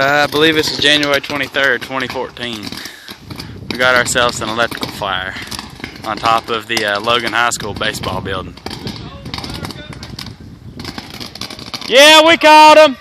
Uh, I believe this is January 23rd, 2014. We got ourselves an electrical fire on top of the uh, Logan High School baseball building. Yeah, we caught him.